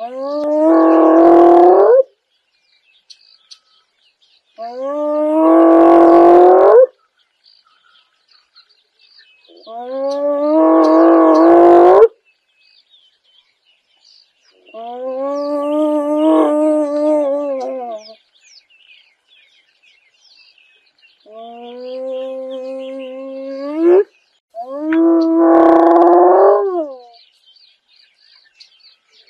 Oh.